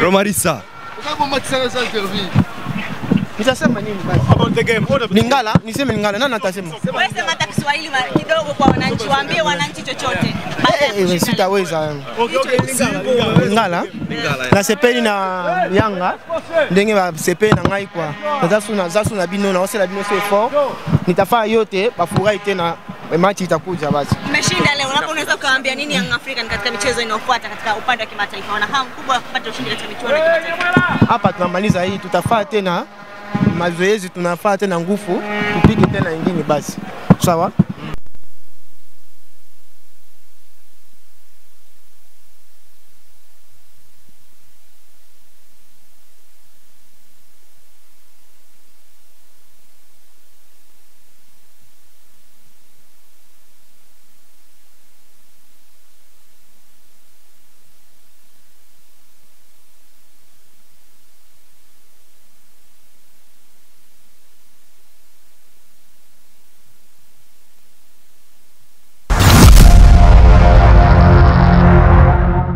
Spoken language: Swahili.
Romarisa. Nitasema nini basi? About the game. What Lingala, niseme Lingala, nani atasema? Wewe sema hata Kiswahili kidogo kwa wananchi, waambie wananchi chochote. Eh, eh, leo. sitaweza. Lingala, Lingala. Lingala nasepeli na yanga ndenge basepeli na ngai kwa Zasu na zasu na bino naosela bino so fort. nitafaa yote bafurahi tena machi itakuja basi Umeshinda leo, labda ukawaambia nini Young African katika michezo inayofuata katika upande wa kimataifa? Wana hamu kubwa kupata ushindi katika michuano ya kimataifa. hapa tunamaliza hii tutafaa tena mazoezi tunafaa tena nguvu tupige tena ingine basi sawa